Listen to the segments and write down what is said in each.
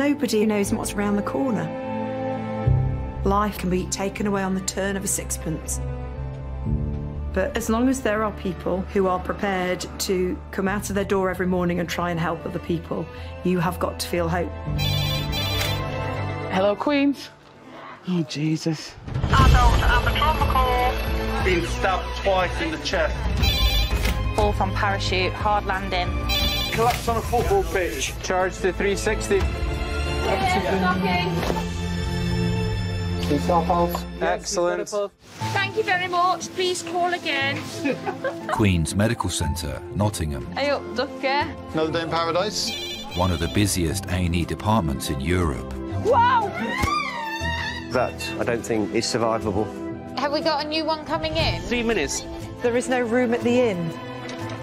Nobody knows what's around the corner. Life can be taken away on the turn of a sixpence. But as long as there are people who are prepared to come out of their door every morning and try and help other people, you have got to feel hope. Hello, Queens. Oh, Jesus. Adult anatomical. Been stabbed twice in the chest. Fall from parachute, hard landing. Collapse on a football pitch. Charge to 360. Excellent. Thank you very much. Please call again. Queen's Medical Centre, Nottingham, Are up, Ducker? Another day in paradise? one of the busiest A&E departments in Europe. Wow! That, I don't think, is survivable. Have we got a new one coming in? Three minutes. There is no room at the inn.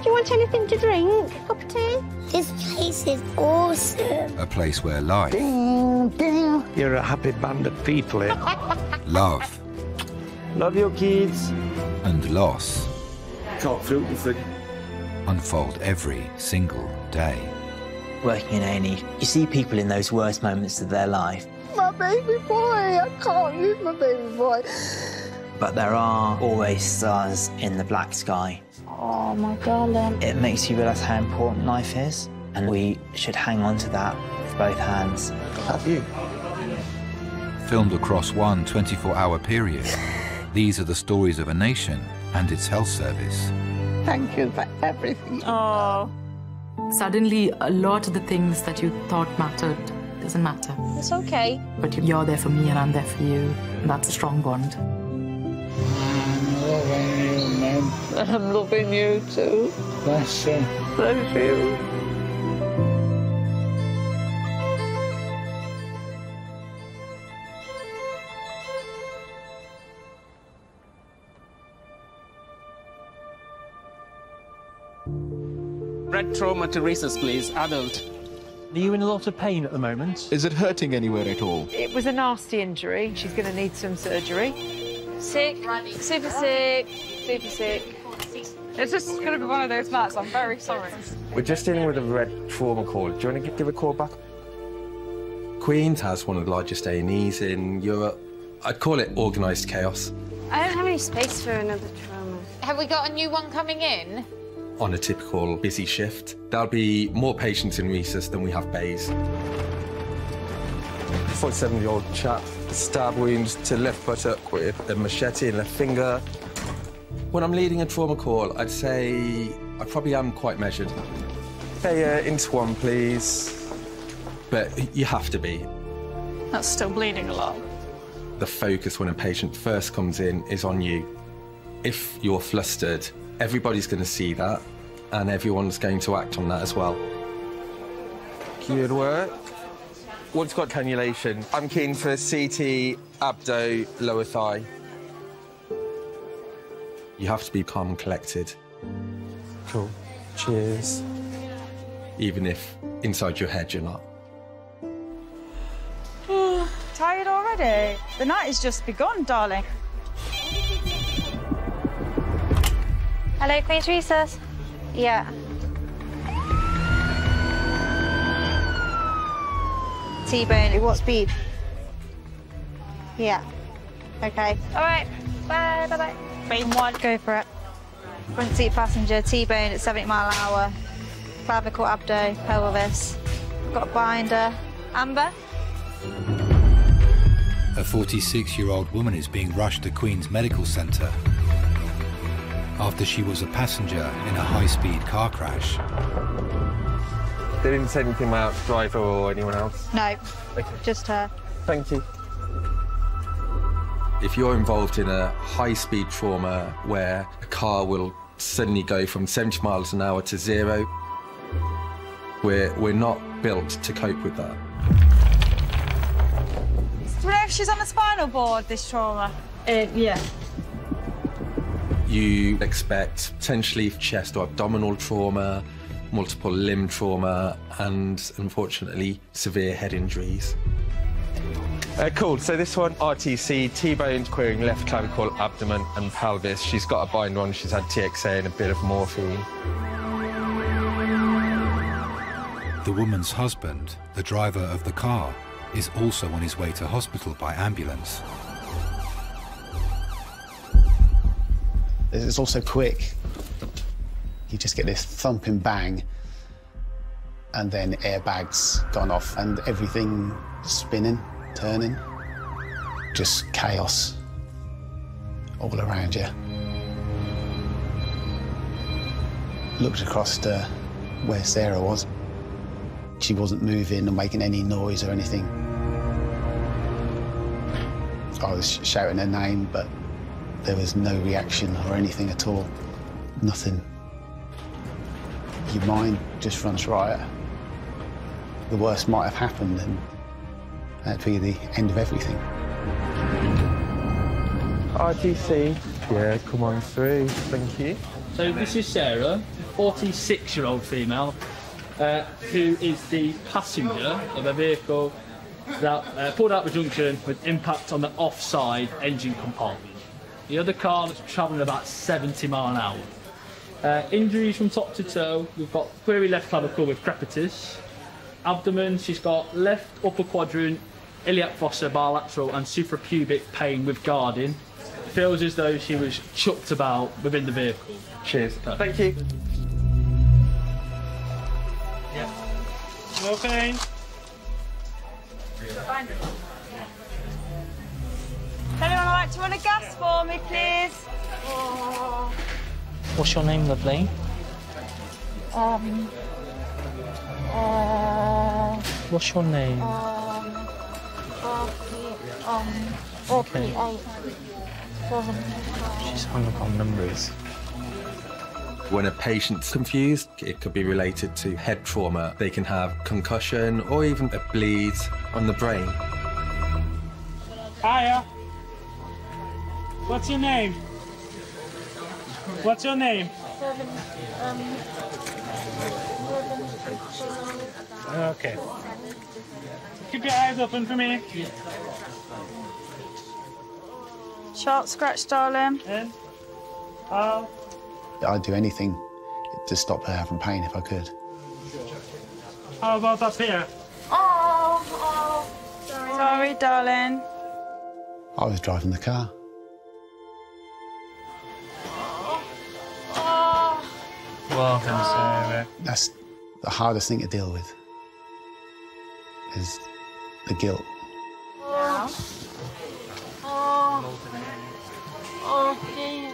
Do you want anything to drink? A cup of tea? This place is awesome. A place where life, You're a happy band of people here. love, Love your kids. and loss Can't filter thing. unfold every single day. working in A&E, you see people in those worst moments of their life, My baby boy, I can't lose my baby boy. but there are always stars in the black sky. Oh, my darling. It makes you realise how important life is, and we should hang on to that with both hands. Have you? Filmed across one 24-hour period, these are the stories of a nation and its health service. Thank you for everything. Oh. Suddenly, a lot of the things that you thought mattered doesn't matter. It's okay. But you're there for me and I'm there for you. And that's a strong bond. I'm loving you too. Bless you. Bless you. Red trauma to resus, please. Adult. Are you in a lot of pain at the moment? Is it hurting anywhere at all? It was a nasty injury. She's going to need some surgery. Sick. Super sick. Super sick. It's just going to be one of those nights. I'm very sorry. We're just dealing with a red trauma call. Do you want to give a call back? Queens has one of the largest A&Es in Europe. I'd call it organised chaos. I don't have any space for another trauma. Have we got a new one coming in? On a typical busy shift, there'll be more patients in Resus than we have bays. 47-year-old chap, stab wounds to left buttock with a machete in left finger. When I'm leading a trauma call, I'd say I probably am quite measured. Hey, uh, into one, please. But you have to be. That's still bleeding a lot. The focus when a patient first comes in is on you. If you're flustered, everybody's going to see that, and everyone's going to act on that as well. Good work. Once got cannulation, I'm keen for CT, abdo, lower thigh. You have to be calm and collected. Cool. Cheers. Even if inside your head you're not. Tired already? The night has just begun, darling. Hello, Queen's Resus. Yeah. T-bone. What speed? Yeah. Okay. All right. Bye. Bye. Bye. Beam one. Go for it. Front seat passenger. T-bone at 70 mile an hour. Clavicle, abdo, pelvis. Got a binder. Amber. A 46-year-old woman is being rushed to Queen's Medical Centre after she was a passenger in a high-speed car crash. They didn't say anything about driver or anyone else. No. Just her. Thank you. If you're involved in a high speed trauma where a car will suddenly go from 70 miles an hour to zero, we're, we're not built to cope with that. Do we know if she's on the spinal board, this trauma? Uh, yeah. You expect potentially chest or abdominal trauma, multiple limb trauma, and unfortunately, severe head injuries. Uh, cool. So this one, RTC, T-bones queering left clavicle, abdomen, and pelvis. She's got a bind on. She's had TXA and a bit of morphine. The woman's husband, the driver of the car, is also on his way to hospital by ambulance. It's also quick. You just get this thumping bang, and then airbags gone off, and everything spinning, turning. Just chaos all around you. Looked across to where Sarah was. She wasn't moving or making any noise or anything. I was shouting her name, but there was no reaction or anything at all. Nothing. Your mind just runs riot. The worst might have happened, and that'd be the end of everything. RTC. Yeah, come on through. Thank you. So this is Sarah, 46-year-old female, uh, who is the passenger of a vehicle that uh, pulled out the junction with impact on the offside engine compartment. The other car was travelling about 70 mile an hour. Uh, injuries from top to toe, we've got query left clavicle with crepitus. Abdomen, she's got left upper quadrant, iliac fossa, bilateral and suprapubic pain with guarding. Feels as though she was chucked about within the vehicle. Cheers. Thank you. Yeah. No pain. Anyone like to run a gas for me, please? What's your name, lovely? Um. Uh. What's your name? Um. Um. Okay. Seven. She's hung up on numbers. When a patient's confused, it could be related to head trauma. They can have concussion or even a bleed on the brain. Hiya. What's your name? What's your name? Seven. Um. Okay. Keep your eyes open for me. Sharp scratch, darling. In. Out. I'd do anything to stop her having pain if I could. How about up here? Oh, oh. Sorry. Sorry, darling. I was driving the car. Welcome, Sarah. Uh, That's the hardest thing to deal with. Is the guilt. Oh. Oh. Oh, dear.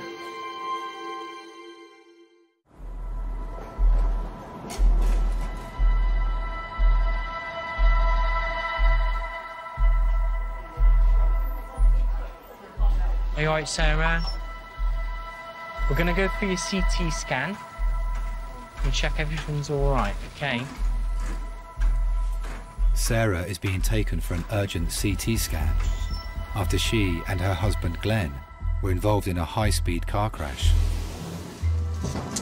Are you alright, Sarah? We're gonna go for your CT scan and check everything's alright, okay? Sarah is being taken for an urgent CT scan after she and her husband Glenn were involved in a high-speed car crash.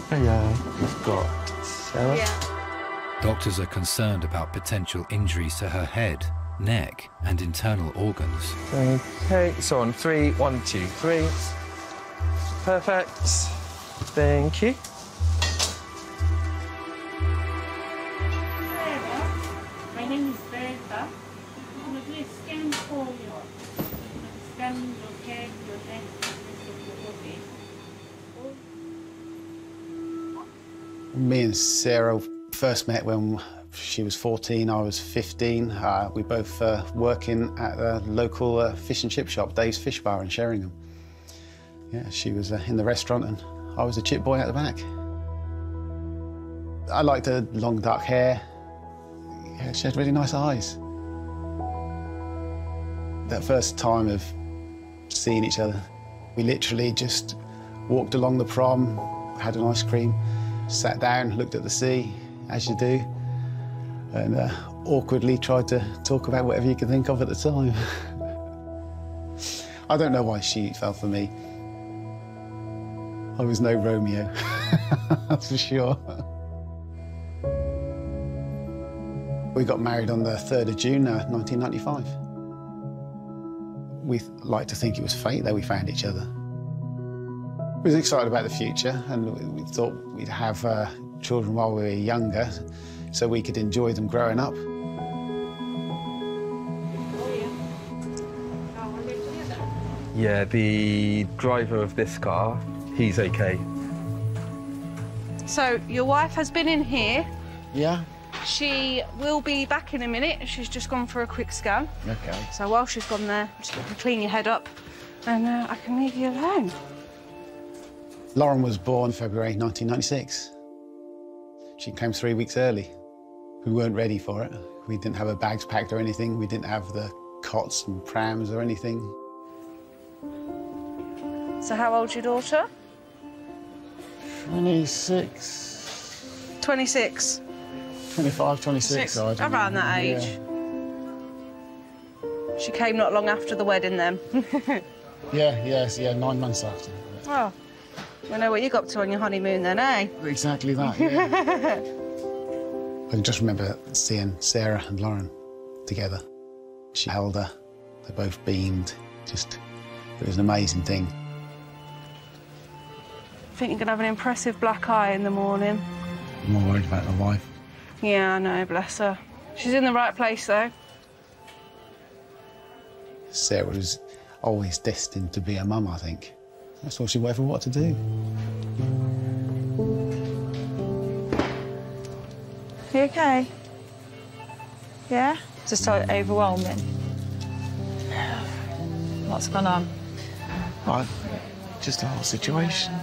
Hiya. We've got Sarah. Yeah. Doctors are concerned about potential injuries to her head, neck, and internal organs. Okay, so on three, one, two, three. Perfect. Thank you. Scan for. Scan your your. Me and Sarah first met when she was 14, I was 15. Uh, we both uh, working at a local uh, fish and chip shop, Dave's Fish Bar in Sheringham. Yeah, she was uh, in the restaurant and I was a chip boy at the back. I liked her long dark hair. Yeah, she had really nice eyes. That first time of seeing each other, we literally just walked along the prom, had an ice cream, sat down, looked at the sea, as you do, and uh, awkwardly tried to talk about whatever you could think of at the time. I don't know why she fell for me. I was no Romeo, that's for sure. We got married on the 3rd of June, uh, 1995. We like to think it was fate that we found each other. We was excited about the future and we, we thought we'd have uh, children while we were younger. so we could enjoy them growing up. Yeah, the driver of this car, he's okay. So your wife has been in here. Yeah. She will be back in a minute. She's just gone for a quick scan. Okay. So while she's gone there, I'm just going to clean your head up and uh, I can leave you alone. Lauren was born February 1996. She came three weeks early. We weren't ready for it. We didn't have her bags packed or anything. We didn't have the cots and prams or anything. So how old's your daughter? 26. 26. 25, 26. Six, I don't around know. that age. She came not long after the wedding then. Yeah, yeah, yes, yeah, nine months after. oh, we know what you got to on your honeymoon then, eh? Exactly that, yeah. I can just remember seeing Sarah and Lauren together. She held her, they both beamed. Just, it was an amazing thing. I think you're going to have an impressive black eye in the morning. I'm more worried about my wife. Yeah, I know, bless her. She's in the right place, though. Sarah was always destined to be a mum, I think. That's all she ever wanted to do. You okay? Yeah? Just so overwhelming. What's going on? Right, just the whole situation.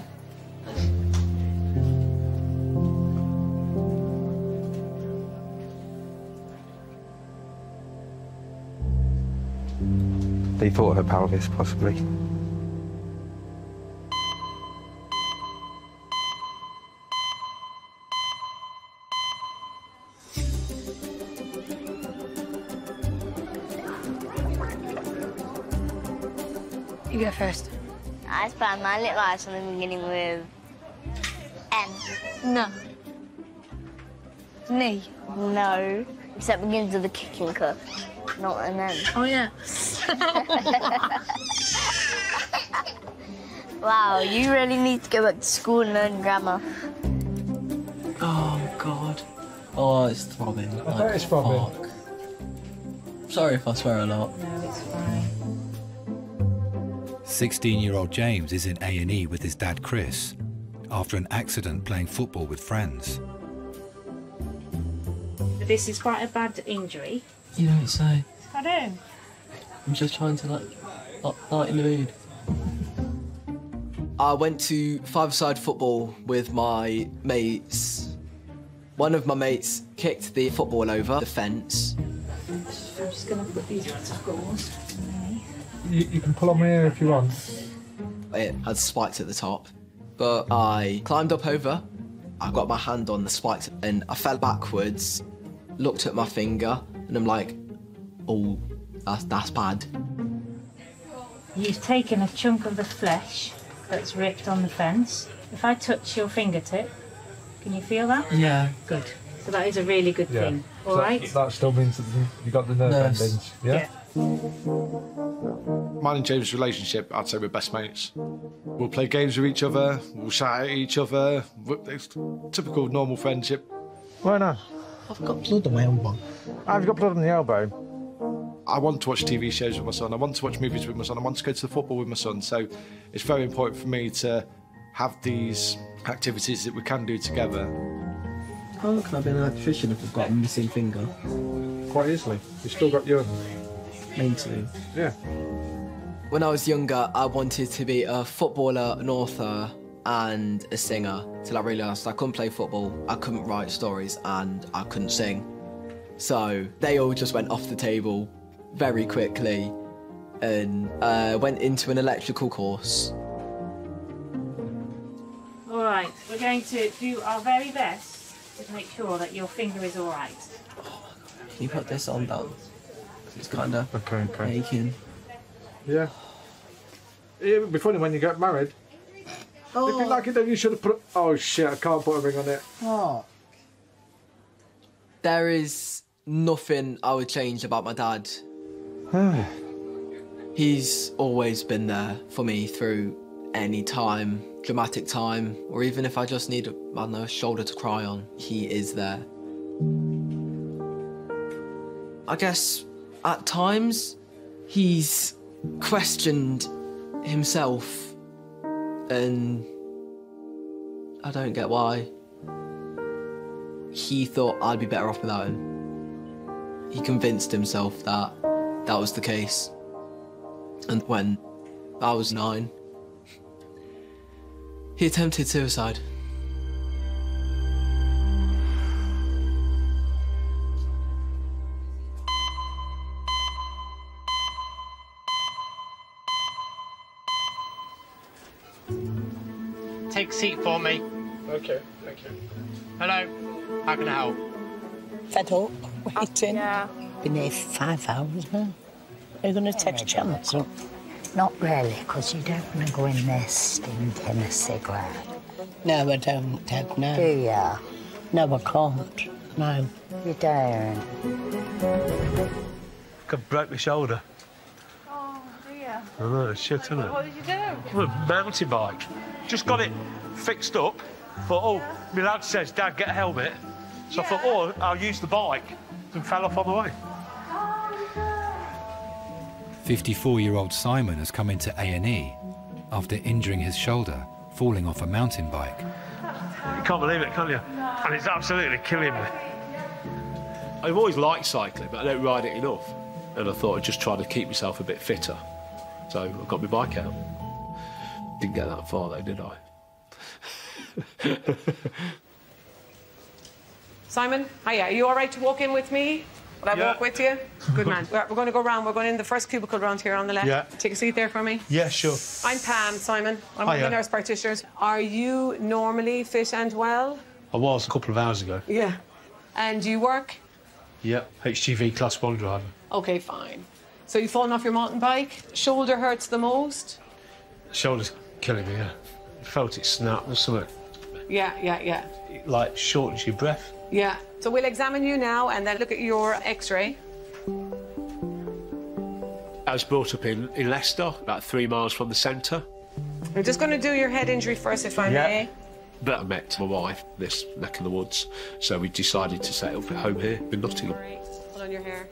They thought her pelvis, possibly. You go first. I spell my little eyes on the beginning with N. No. Knee. No. Except begins with a kicking cup, not an N. Oh, yeah. Wow, you really need to go back to school and learn grammar. Oh, God. Oh, it's throbbing. I bet it's throbbing. fuck. Sorry if I swear a lot. No, it's fine. 16-year-old James is in A&E with his dad Chris after an accident playing football with friends. This is quite a bad injury. You don't say. I do. I'm just trying to, like, not lighten the mood. I went to five-side football with my mates. One of my mates kicked the football over the fence. I'm just going to put these scores. You, you can pull on me here if you want. It had spikes at the top, but I climbed up over. I got my hand on the spikes and I fell backwards. Looked at my finger and I'm like, "Oh, that's that's bad." You've taken a chunk of the flesh that's ripped on the fence. If I touch your fingertip, can you feel that? Yeah. Good. So that is a really good Yeah. thing. So All that- right. That, still means that you got the nerve Nerves. endings. Yeah? Mine and James' relationship, I'd say we're best mates. We'll play games with each other, we'll shout at each other. It's typical normal friendship. Why not? I've got blood on my elbow. I've got blood on the elbow. I want to watch TV shows with my son. I want to watch movies with my son. I want to go to the football with my son. So it's very important for me to have these activities that we can do together. How can I be an electrician if I've got a missing finger? Quite easily. You've still got your. Me too. Yeah. When I was younger, I wanted to be a footballer, an author, and a singer. Till I realised I couldn't play football, I couldn't write stories, and I couldn't sing. So they all just went off the table very quickly and uh, went into an electrical course. All right. We're going to do our very best to make sure that your finger is all right. Can you put this on down? It's kind of okay, okay. aching. Yeah. It would be funny when you get married. If you like it, then you should have put. Oh shit! I can't put a ring on it. Oh. There is nothing I would change about my dad. He's always been there for me through any time, dramatic time, or even if I just need, I don't know, a shoulder to cry on, he is there. I guess at times he's questioned himself and I don't get why. He thought I'd be better off without him. He convinced himself that that was the case. And when I was nine, he attempted suicide. Take a seat for me. Okay, thank you. Hello. How can I help? Fed up waiting. Yeah. Been here five hours now. Are you going to take a chance? Or... Not really, because you don't want to go in there stinking a cigarette. No, I don't, Dad, no. Do ya? No, I can't. No. You don't. Could break my shoulder. Oh, dear. I know, it's shit, isn't it? What did you do? Well, a mountain bike. Just got it fixed up. Thought, oh, my lad says, Dad, get a helmet. So I thought, oh, I'll use the bike. And fell off on the way. 54-year-old Simon has come into A&E after injuring his shoulder, falling off a mountain bike. You can't believe it, can you? And it's absolutely killing me. I've always liked cycling, but I don't ride it enough. And I thought I'd just try to keep myself a bit fitter. So I got my bike out. Didn't get that far though, did I? Simon, hiya. Are you all right to walk in with me? Will I Yeah. walk with you? Good man. We're, we're going to go round. We're going in the first cubicle round here on the left. Yeah. Take a seat there for me. Yeah, sure. I'm Pam, Simon. I'm one of the nurse practitioners. Are you normally fit and well? I was a couple of hours ago. Yeah. And you work? Yep. HGV Class 1 driver. Okay, fine. So you've fallen off your mountain bike. Shoulder hurts the most? Shoulder's killing me, yeah. I felt it snap or something. Yeah, yeah, yeah. It, like, shortens your breath. Yeah. So we'll examine you now and then look at your x-ray. I was brought up in, in Leicester, about three miles from the centre. I'm just going to do your head injury first, if I Yeah. may. But I met my wife this neck of the woods, so we decided to set up at home here in Nottingham. Hold on your hair.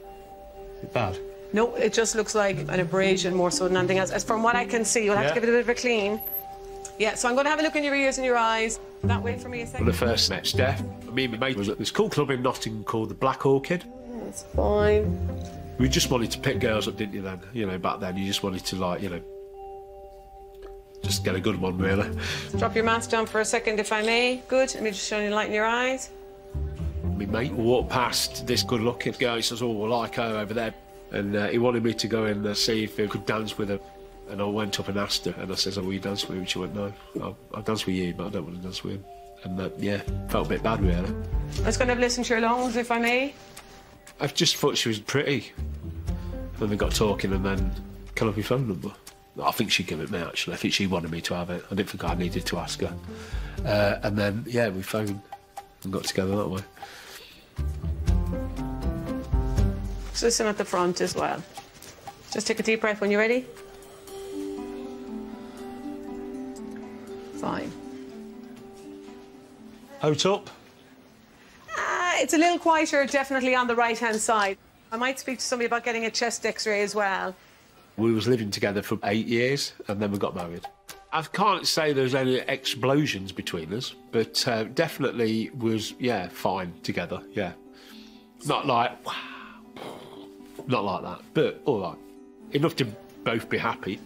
Bad. No, it just looks like an abrasion more so than anything else. As from what I can see, you'll have Yeah. to give it a bit of a clean. Yeah, so I'm going to have a look in your ears and your eyes. That way for me a When second. I first met Steph, me and my mate was at this cool club in Nottingham called the Black Orchid. It's fine. We just wanted to pick girls up, didn't you? Then, you know, back then you just wanted to like, you know, just get a good one, really. Drop your mask down for a second, if I may. Good. Let me just shine a light in your eyes. My mate walked past this good-looking girl. He says, "Oh, well, I like her over there," and uh, he wanted me to go in and see if he could dance with her. And I went up and asked her, and I says, "Oh, will you dance with him?" And she went, "No, I'll, I'll dance with you, but I don't want to dance with him." And uh, yeah, felt a bit bad, really. I was going to have to your lungs, if I may. I just thought she was pretty. And we got talking, and then called up my phone number. I think she gave it me actually. I think she wanted me to have it. I didn't think I needed to ask her. Uh, and then yeah, we phoned and got together that way. Just listen at the front as well. Just take a deep breath when you're ready. Fine. Out up. Uh, it's a little quieter, definitely on the right-hand side. I might speak to somebody about getting a chest X-ray as well. We was living together for eight years, and then we got married. I can't say there's any explosions between us, but uh, definitely was yeah fine together. Yeah, not like wow, not like that, but all right, enough to both be happy.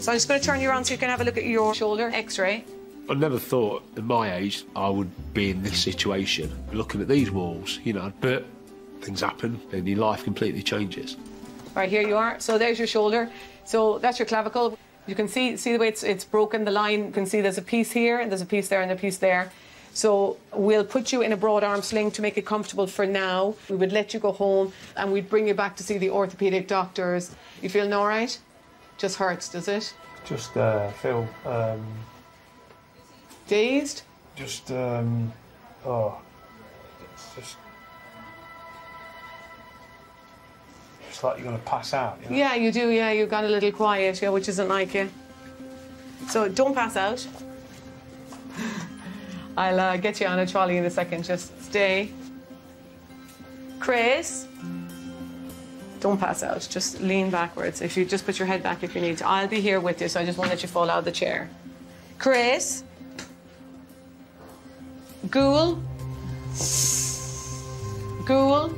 So I'm just going to turn you around so you can have a look at your shoulder X-ray. I never thought at my age I would be in this situation, looking at these walls, you know. But things happen, and your life completely changes. Right, here you are. So there's your shoulder. So that's your clavicle. You can see see the way it's, it's broken, the line. You can see there's a piece here, and there's a piece there, and a piece there. So we'll put you in a broad arm sling to make it comfortable for now. We would let you go home, and we'd bring you back to see the orthopedic doctors. You feeling all right? Just hurts, does it? Just uh, feel um, Dazed? just um, oh, it's just it's like you're gonna pass out. You know? Yeah, you do. Yeah, you've got a little quiet, yeah, which isn't like you. So don't pass out. I'll uh, get you on a trolley in a second. Just stay. Chris, don't pass out. Just lean backwards. If you just put your head back if you need to. I'll be here with you, so I just won't let you fall out of the chair. Chris. Ghoul. Ghoul.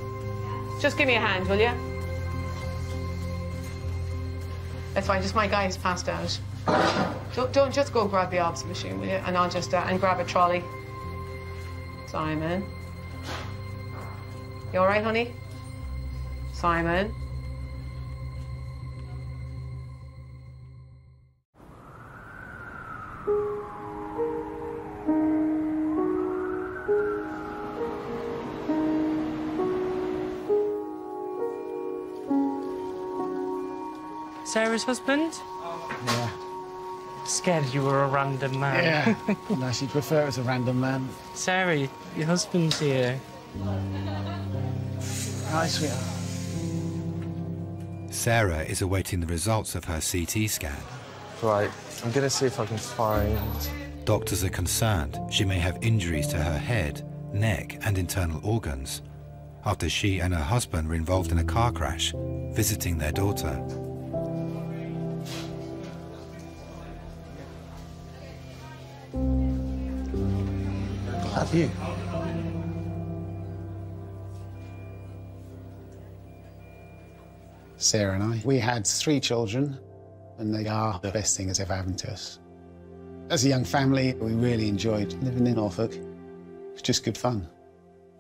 Just give me a hand, will you? That's fine. Just my guy has passed out. Don't, don't just go grab the obs machine, will you? And I'll just uh, and grab a trolley. Simon. You all right, honey? Simon. Sarah's husband? Yeah. Scared you were a random man. Yeah. no, she'd prefer it as a random man. Sarah, your husband's here. Hi, sweetheart. Sarah is awaiting the results of her CT scan. Right, I'm gonna see if I can find. Doctors are concerned she may have injuries to her head, neck, and internal organs after she and her husband were involved in a car crash visiting their daughter. Have you? Sarah and I. We had three children, and they are the best thing that's ever happened to us. As a young family, we really enjoyed living in Norfolk. It was just good fun.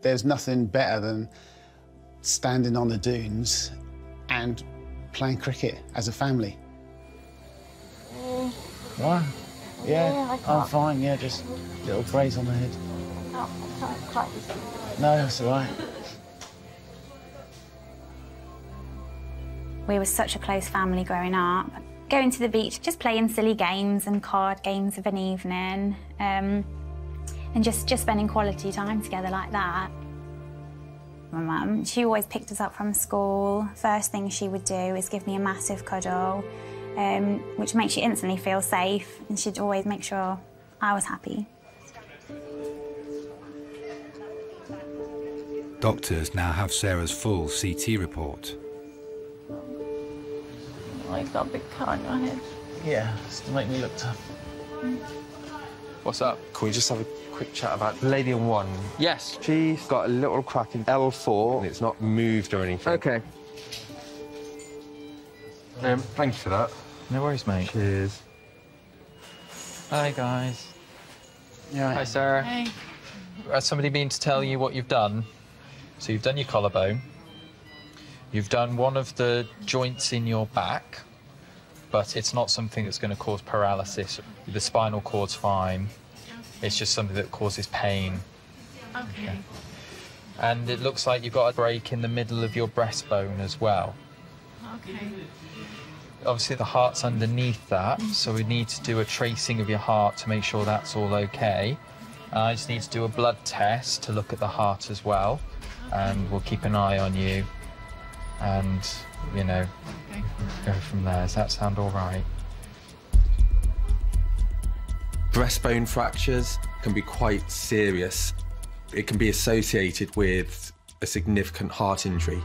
There's nothing better than standing on the dunes and playing cricket as a family. What? Yeah, Yeah, I I'm fine. Yeah, just a little graze on the head. Oh, I can't. No, that's all right. We were such a close family growing up. Going to the beach, just playing silly games and card games of an evening, um, and just, just spending quality time together like that. My mum, she always picked us up from school. First thing she would do is give me a massive cuddle, um, which makes you instantly feel safe, and she'd always make sure I was happy. Doctors now have Sarah's full CT report. You've got a big cut on your head. Yeah, just to make me look tough. What's up? Can we just have a quick chat about Lady in One? Yes. She's got a little crack in L4. And it's not moved or anything. Okay. Um, thank you for that. No worries, mate. Cheers. Hi, guys. Yeah. Hi, Sarah. Hey. Has somebody been to tell you what you've done? So you've done your collarbone. You've done one of the joints in your back, but it's not something that's going to cause paralysis. The spinal cord's fine. It's just something that causes pain. Okay. And it looks like you've got a break in the middle of your breastbone as well. Okay. Obviously, the heart's underneath that, so we need to do a tracing of your heart to make sure that's all okay. And I just need to do a blood test to look at the heart as well, and we'll keep an eye on you, and you know, go from there. Does that sound all right? Breastbone fractures can be quite serious. It can be associated with a significant heart injury.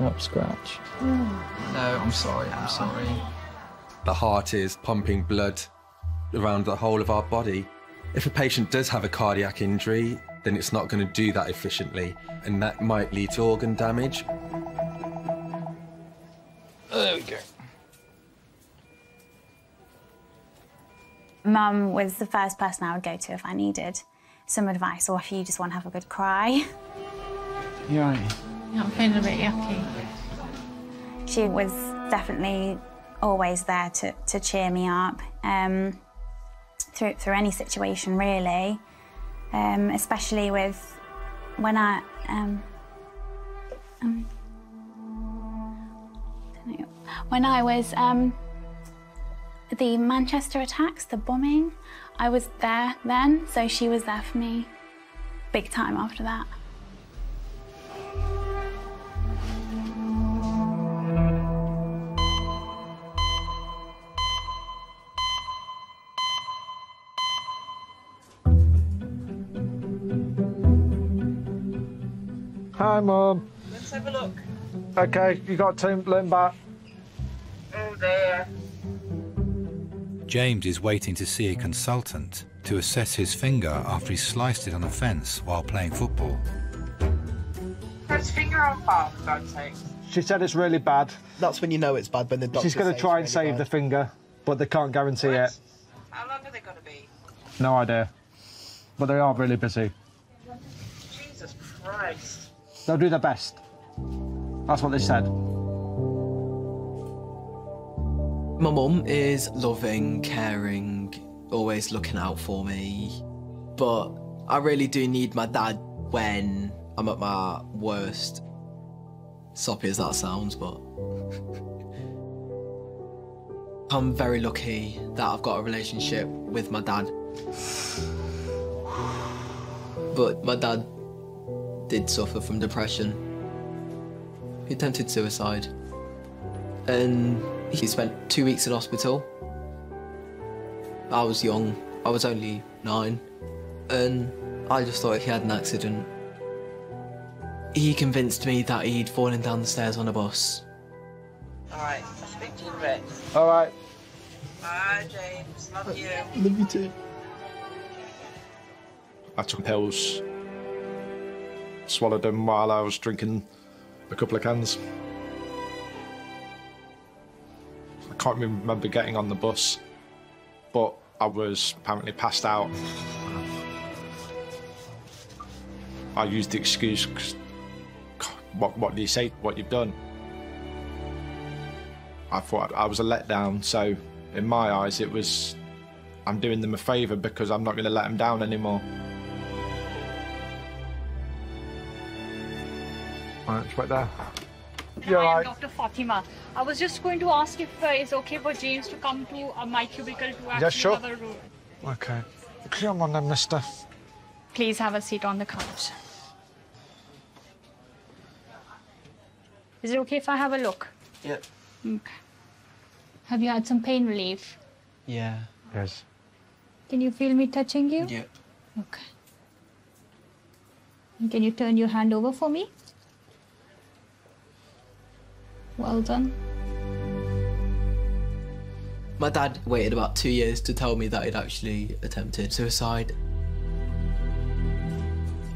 Up scratch. No, I'm sorry. I'm sorry. The heart is pumping blood around the whole of our body. If a patient does have a cardiac injury, then it's not going to do that efficiently, and that might lead to organ damage. Mum was the first person I would go to if I needed some advice or if you just want to have a good cry. You all right? Yeah, I'm feeling a bit yucky. She was definitely always there to, to cheer me up um, through, through any situation, really. Um, especially with when I. Um, um, when I was. Um, the Manchester attacks, the bombing, I was there then, so she was there for me big time after that. Hi, Mum. Let's have a look. Okay, you got to lean back. Oh dear. James is waiting to see a consultant to assess his finger after he sliced it on a fence while playing football. Put his finger on fire, for God's sake. She said it's really bad. That's when you know it's bad when the doctor She's going to try and it's save really the finger, but they can't guarantee it. How long are they going to be? No idea. But they are really busy. Jesus Christ. They'll do their best. That's what they said. My mum is loving, caring, always looking out for me. But I really do need my dad when I'm at my worst. Soppy as that sounds, but. I'm very lucky that I've got a relationship with my dad. But my dad did suffer from depression. He attempted suicide. And he spent two weeks in hospital. I was young, I was only nine, and I just thought he had an accident. He convinced me that he'd fallen down the stairs on a bus. Alright, I'll speak to you in a bit. All right. Bye, James. Love you. Love you too. I took pills, swallowed them while I was drinking a couple of cans. I can't remember getting on the bus, but I was apparently passed out. I used the excuse, what, what do you say, what you've done? I thought I was a letdown, so in my eyes it was, I'm doing them a favour because I'm not going to let them down anymore. Right, it's right there. Hi, I'm. Dr. Fatima. I was just going to ask if uh, it's okay for James to come to uh, my cubicle to actually sure. have a room. Okay. Come on then, mister. Please have a seat on the couch. Is it okay if I have a look? Yep. Okay. Have you had some pain relief? Yeah. Yes. Can you feel me touching you? Yep. Okay. And can you turn your hand over for me? Well done. My dad waited about two years to tell me that he'd actually attempted suicide.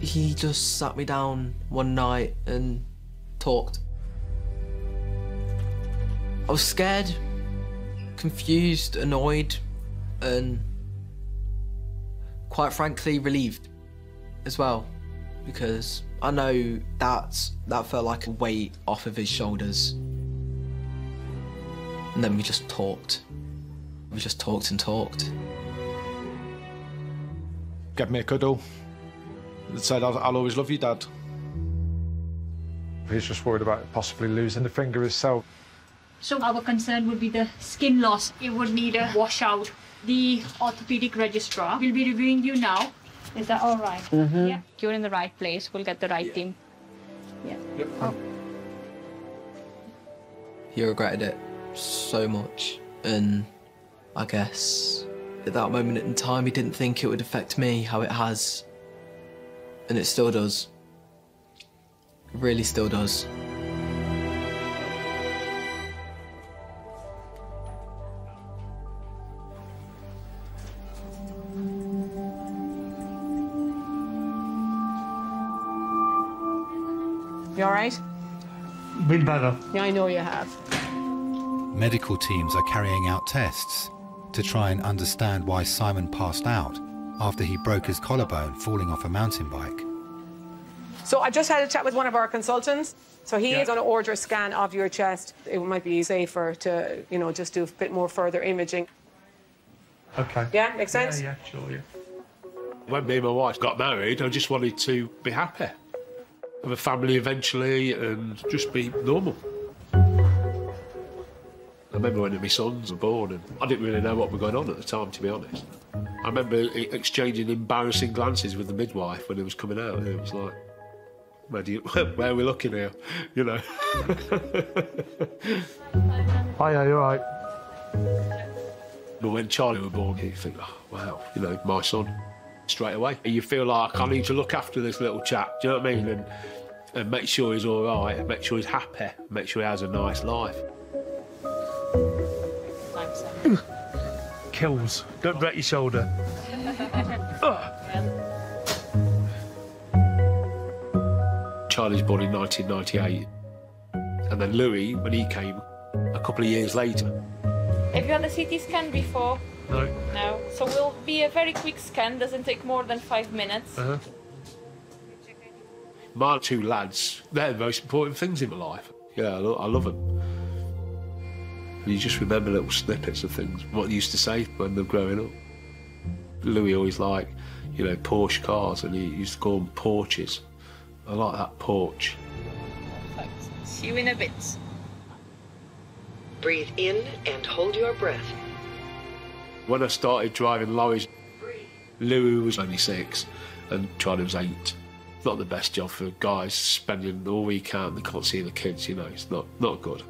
He just sat me down one night and talked. I was scared, confused, annoyed, and quite frankly relieved as well, because I know that's that felt like a weight off of his shoulders. And then we just talked. We just talked and talked. Give me a cuddle. Said, I'll, I'll always love you, Dad. He's just worried about possibly losing the finger himself. So our concern would be the skin loss. It would need a washout. The orthopedic registrar will be reviewing you now. Is that all right? Mhm. Yeah. You're in the right place. We'll get the right team. Yeah. Oh. He regretted it so much, and I guess at that moment in time he didn't think it would affect me how it has. And it still does. It really still does. You all right? Been better. Yeah, I know you have. Medical teams are carrying out tests to try and understand why Simon passed out after he broke his collarbone falling off a mountain bike. So I just had a chat with one of our consultants. So he is going to order a scan of your chest. It might be safer to, you know, just do a bit more further imaging. Okay. Yeah, makes sense? Yeah, yeah, sure, yeah. When me and my wife got married, I just wanted to be happy, have a family eventually, and just be normal. I remember when my sons were born, and I didn't really know what was going on at the time, to be honest. I remember exchanging embarrassing glances with the midwife when he was coming out, and it was like, where, do you, where are we looking here? You know. Yeah, you're right. But when Charlie was born, you think, oh, wow, you know, my son, straight away. You feel like I need to look after this little chap, do you know what I mean? And, and make sure he's all right, make sure he's happy, make sure he has a nice life. Kills. Don't break your shoulder. Charlie's born in 1998, and then Louis, when he came, a couple of years later. Have you had a CT scan before? No. No. So will be a very quick scan. Doesn't take more than five minutes. Uh-huh. My two lads, they're the most important things in my life. Yeah, I, lo- I love them. And you just remember little snippets of things, what they used to say when they were growing up. Louis always liked, you know, Porsche cars, and he used to call them porches. I like that porch. See you in a bit. Breathe in and hold your breath. When I started driving lorries, Louis was only six and Charlie was eight. Not the best job for guys spending all weekend. They can't see the kids, you know. It's not not good.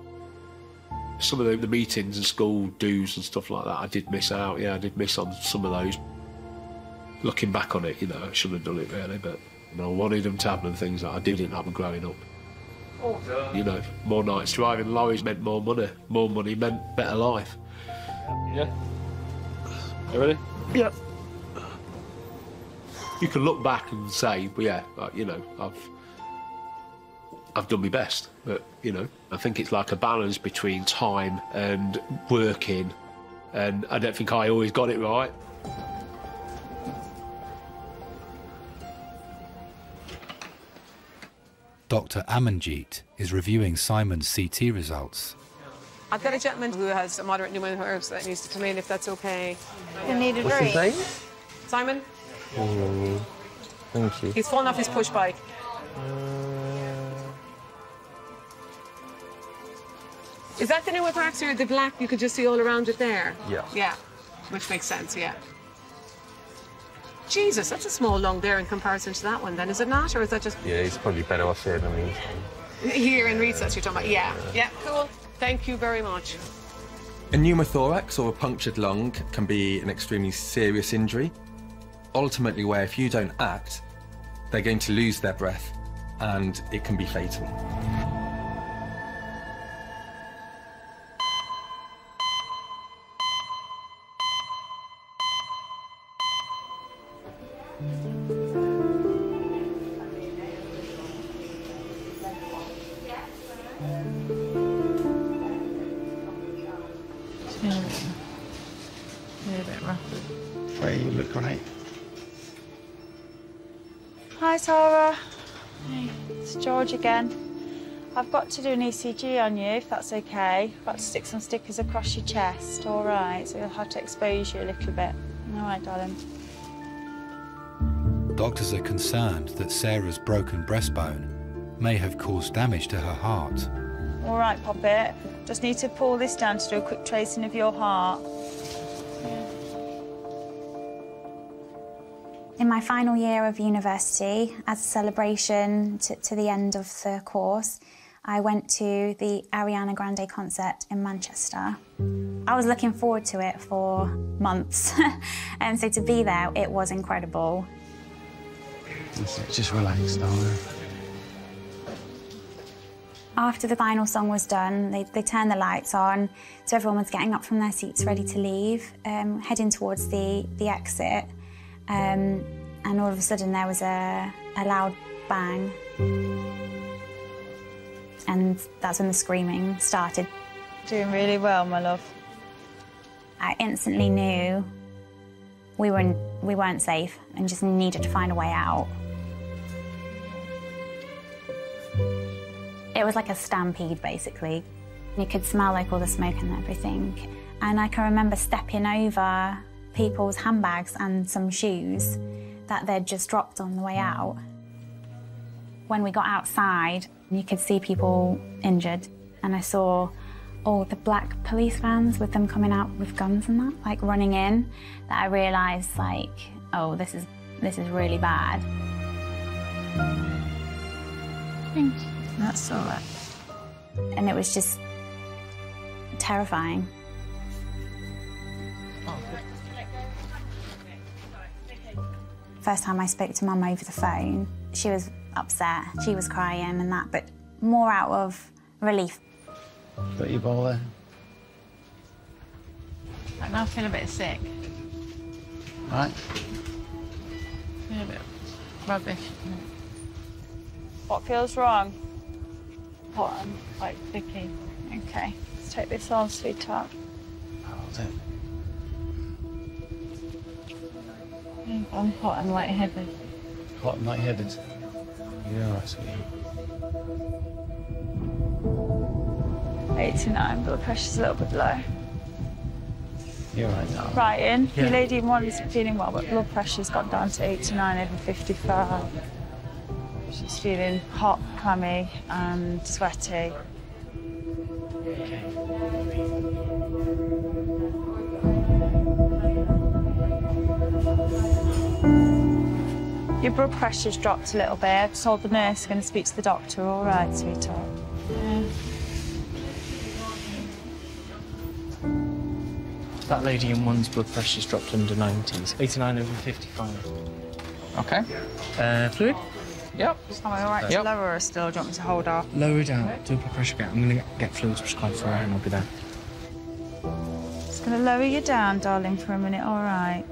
Some of the, the meetings and school dues and stuff like that, I did miss out. Yeah, I did miss on some of those. Looking back on it, you know, I should have done it really, but you know, I wanted them to happen things that I didn't happen growing up. You know, more nights driving lorries meant more money. More money meant better life. Yeah. You ready? Yep. You can look back and say, well, yeah, like, you know, I've I've done my best. But, you know, I think it's like a balance between time and working. And I don't think I always got it right. Dr. Amanjeet is reviewing Simon's CT results. I've got a gentleman who has a moderate pneumothorax that needs to come in if that's okay. You need a What's his drink? name? Simon, Mm, thank you. he's fallen off his push bike. Is that the new pneumothorax or the black you could just see all around it there? Yeah. Yeah, which makes sense, yeah. Jesus, that's a small lung there in comparison to that one then, is it not? Or is that just Yeah, he's probably better off here than me. here in resus you're talking about? Yeah, yeah, cool. Thank you very much. A pneumothorax or a punctured lung can be an extremely serious injury. Ultimately, where if you don't act, they're going to lose their breath and it can be fatal. Frey, you look great. Hi, Tara. Hey, it's George again. I've got to do an ECG on you, if that's okay. I've got to stick some stickers across your chest, all right? So you'll have to expose you a little bit. All right, darling. Doctors are concerned that Sarah's broken breastbone may have caused damage to her heart. All right, Poppet. Just need to pull this down to do a quick tracing of your heart. In my final year of university, as a celebration to, to the end of the course, I went to the Ariana Grande concert in Manchester. I was looking forward to it for months, and so to be there, it was incredible. That's it, Just relax, darling. After the final song was done, they, they turned the lights on, so everyone was getting up from their seats ready to leave, um, heading towards the, the exit. Um, and all of a sudden, there was a, a loud bang. And that's when the screaming started. Doing really well, my love. I instantly knew we, were in, we weren't safe and just needed to find a way out. It was like a stampede, basically. You could smell like all the smoke and everything. And I can remember stepping over people's handbags and some shoes that they'd just dropped on the way out. When we got outside, you could see people injured, and I saw all the black police vans with them coming out with guns and that, like running in. That I realised, like, oh, this is this is really bad. Thank you. That's all right. and it was just terrifying. First time I spoke to mum over the phone, she was upset. She was crying and that, but more out of relief. Got your ball there. I now feel a bit sick. Right. Feel a bit rubbish. What feels wrong? Hot and like sticky. Okay, let's take this on, sweetheart. Hold it. Mm, I'm hot and lightheaded. Hot and lightheaded. You're all right, sweetie. 89, blood pressure's a little bit low. You're right, darling. Ryan, Yeah. your lady in one is feeling well, but blood pressure's got down to 89 over 55. She's feeling hot, clammy, and sweaty. Your blood pressure's dropped a little bit. I've told the nurse going to speak to the doctor. All right, sweetheart. Yeah. That lady in one's blood pressure's dropped under 90s. 89 over 55. Okay. Uh, fluid? Yep. Am I all right Yep. to lower her still? Do you want me to hold her? Lower it down. Do a blood pressure gap. I'm going to get fluids prescribed for her and I'll be there. Just going to lower you down, darling, for a minute. All right.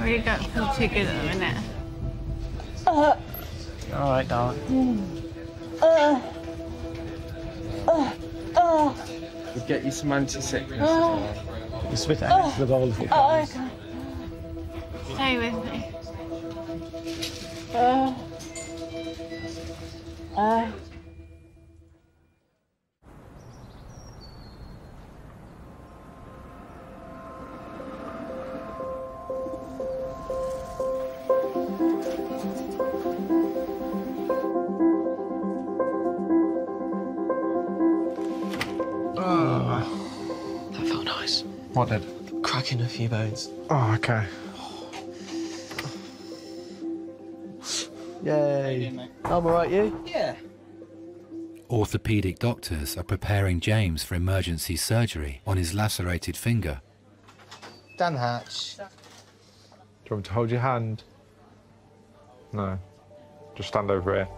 Oh, you don't feel too good at the minute. All right, darling. Uh, uh, uh, We'll get you some anti-sickness. uh, You spit it out into the bowl if you oh, can. Stay with me. Uh, uh. That felt nice. What did? Cracking a few bones. Oh, okay. Yay. I'm all right, you? Yeah. Orthopedic doctors are preparing James for emergency surgery on his lacerated finger. Dan Hatch. Do you want me to hold your hand? No. Just stand over here.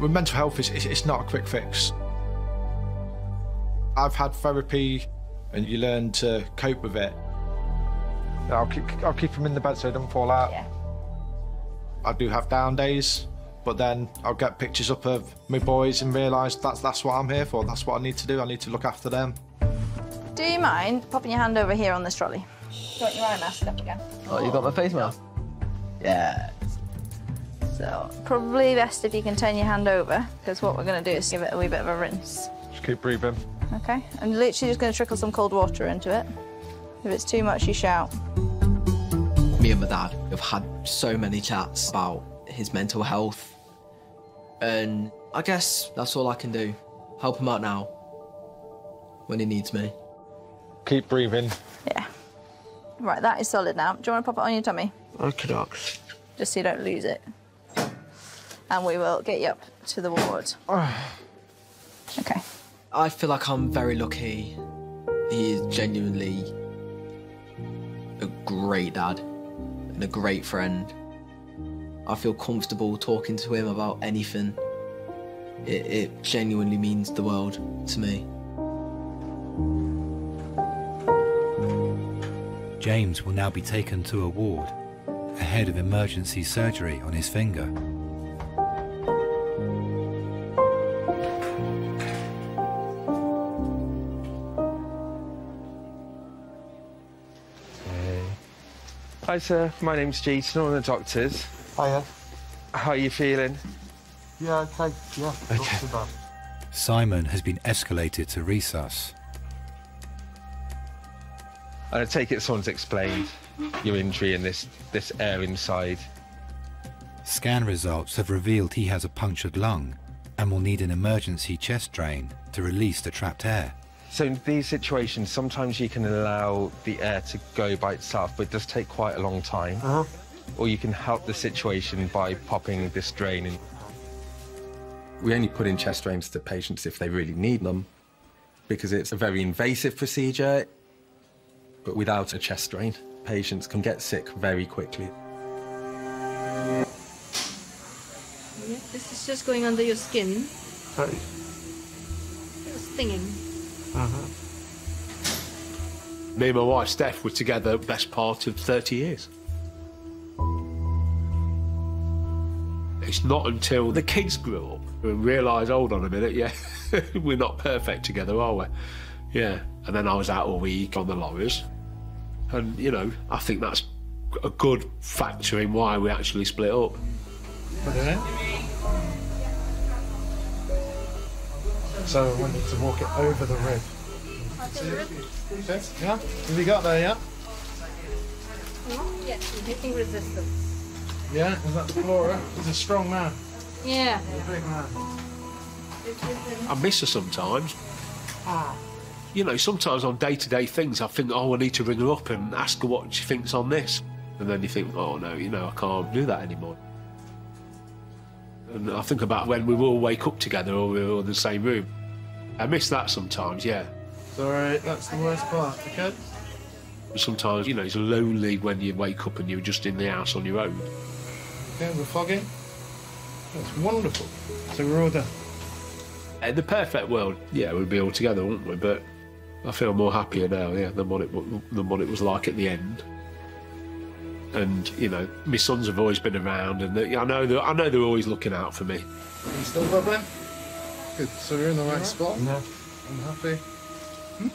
With mental health, it's, it's, it's not a quick fix. I've had therapy and you learn to cope with it. I'll keep, I'll keep him in the bed so he doesn't fall out. I do have down days, but then I'll get pictures up of my boys and realise that's, that's what I'm here for. That's what I need to do. I need to look after them. Do you mind popping your hand over here on this trolley? Don't your eye mask up again. Oh, you got my face mask? Yeah. So probably best if you can turn your hand over, because what we're going to do is give it a wee bit of a rinse. Just keep breathing. Okay? I'm literally just going to trickle some cold water into it. If it's too much, you shout. Me and my dad have had so many chats about his mental health. And I guess that's all I can do. Help him out now. When he needs me. Keep breathing. Yeah. Right, that is solid now. Do you want to pop it on your tummy? Okay, docs. Just so you don't lose it. And we will get you up to the ward. Okay. I feel like I'm very lucky. He is genuinely a great dad and a great friend. I feel comfortable talking to him about anything. It, it genuinely means the world to me. James will now be taken to a ward ahead of emergency surgery on his finger. Hi, sir. My name's Jason. I'm one of the doctors. Hiya. How are you feeling? Yeah, okay. Yeah, Okay. not too bad. Simon has been escalated to resus. I take it someone's explained your injury and this, this air inside. Scan results have revealed he has a punctured lung and will need an emergency chest drain to release the trapped air. So in these situations, sometimes you can allow the air to go by itself, but it does take quite a long time. Uh-huh. Or you can help the situation by popping this drain in. We only put in chest drains to patients if they really need them because it's a very invasive procedure, but without a chest drain, patients can get sick very quickly. Yeah, this is just going under your skin. Right. It's stinging. Uh-huh. Me and my wife Steph were together the best part of 30 years. It's not until the kids grew up and realised, hold on a minute, yeah, we're not perfect together, are we? Yeah. And then I was out all week on the lorries. And, you know, I think that's a good factor in why we actually split up. So I want you to walk it over the rib. Okay, yeah? Have you got there, yeah? Yeah, you're hitting resistance. Yeah, is that Flora? He's a strong man. Yeah. He's a big man. I miss her sometimes. Ah. You know, sometimes on day to day things, I think, oh, I need to ring her up and ask her what she thinks on this. And then you think, oh, no, you know, I can't do that anymore. And I think about when we all wake up together or we're all in the same room. I miss that sometimes, yeah. Sorry, that's the worst part, okay? Sometimes, you know, it's lonely when you wake up and you're just in the house on your own. Okay, we're fogging. That's wonderful. So we're all done. In the perfect world, yeah, we'd be all together, wouldn't we? But I feel more happier now, yeah, than what it than what it was like at the end. And you know, my sons have always been around, and they, I know they're, I know they're always looking out for me. Are you still bubbling? Good, so we're in the right spot? Yeah. I'm happy. Hmm?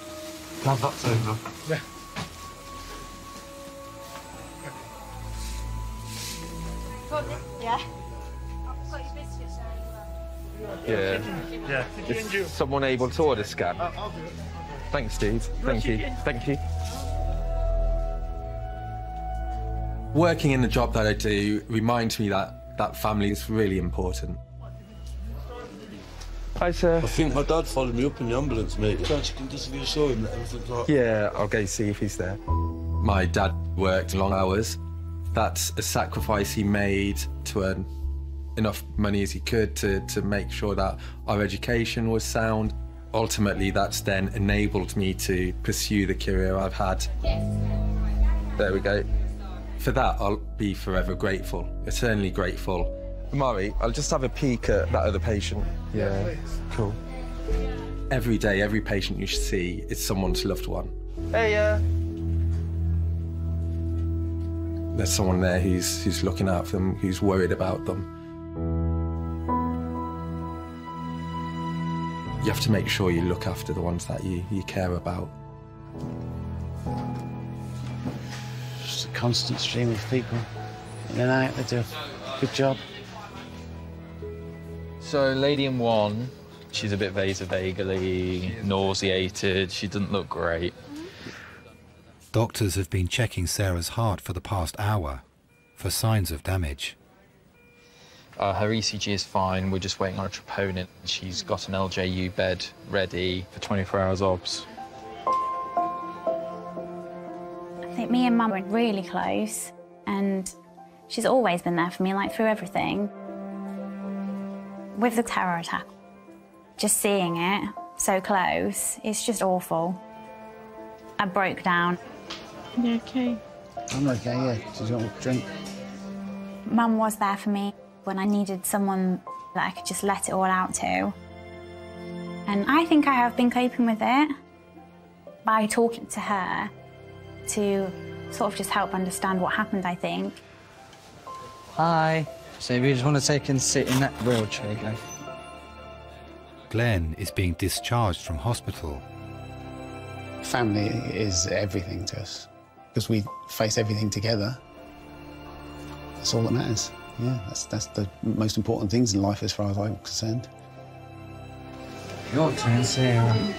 Glad that's over. Yeah. Yeah. Yeah. Yeah. Is someone able to order scan? I'll do it. Thanks, Steve. Thank you. Thank you. Working in the job that I do reminds me that that family is really important. Hi, sir. I think my dad followed me up in the ambulance, mate. Chance you can just reassure him that everything's all right. Yeah, I'll go see if he's there. My dad worked long hours. That's a sacrifice he made to earn enough money as he could to, to make sure that our education was sound. Ultimately, that's then enabled me to pursue the career I've had. There we go. For that, I'll be forever grateful, eternally grateful. Mari, I'll just have a peek at that other patient. Yeah, cool. Every day, every patient you see is someone's loved one. Hey, uh, There's someone there who's who's looking out for them, who's worried about them. You have to make sure you look after the ones that you, you care about. Just a constant stream of people in and out. They do a good job. So, lady in one, she's a bit vasovagally, nauseated. She doesn't look great. Doctors have been checking Sarah's heart for the past hour for signs of damage. Uh, her ECG is fine. We're just waiting on a troponin. She's got an LJU bed ready for 24 hours obs. I think me and Mum were really close, and she's always been there for me, like through everything. With the terror attack, just seeing it so close, it's just awful. I broke down. You okay? I'm okay, yeah. Did you want a drink? Mum was there for me when I needed someone that I could just let it all out to. And I think I have been coping with it by talking to her to sort of just help understand what happened, I think. Hi. So if you just want to take and sit in that wheelchair, go. Glenn is being discharged from hospital. Family is everything to us because we face everything together. That's all that matters. Yeah, that's that's the most important things in life as far as I'm concerned. Your turn, Sarah.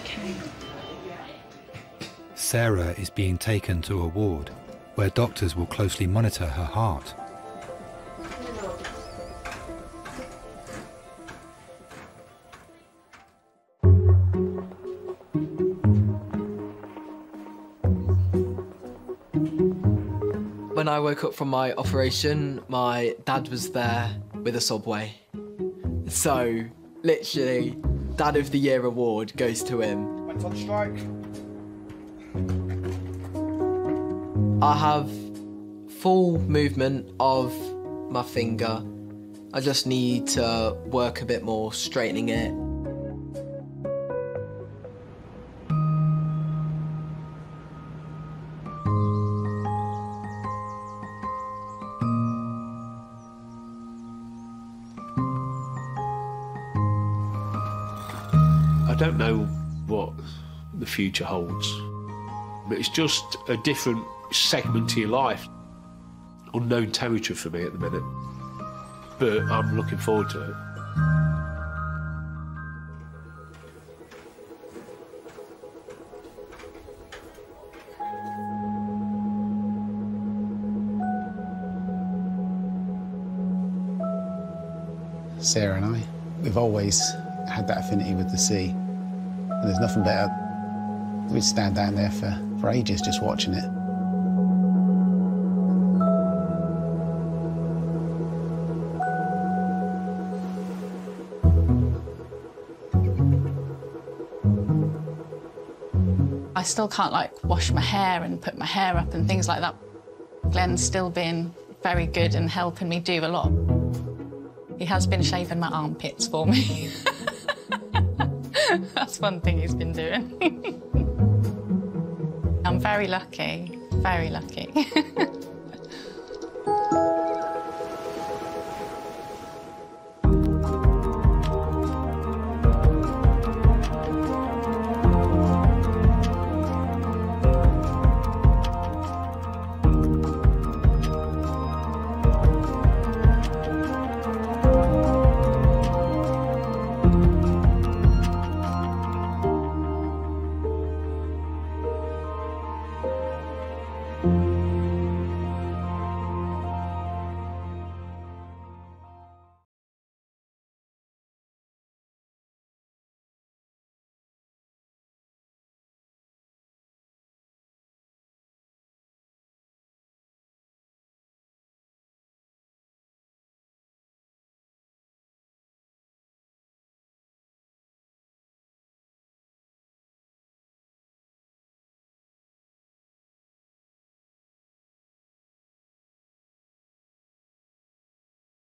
Sarah is being taken to a ward where doctors will closely monitor her heart. When I woke up from my operation, my dad was there with a subway. So, literally, Dad of the Year award goes to him. Went on strike. I have full movement of my finger. I just need to work a bit more, straightening it. Future holds. But it's just a different segment to your life. Unknown territory for me at the minute. But I'm looking forward to it. Sarah and I, we've always had that affinity with the sea. And there's nothing better. We'd stand down there for, for ages just watching it. I still can't like wash my hair and put my hair up and things like that. Glenn's still been very good and helping me do a lot. He has been shaving my armpits for me. That's one thing he's been doing. Very lucky, very lucky.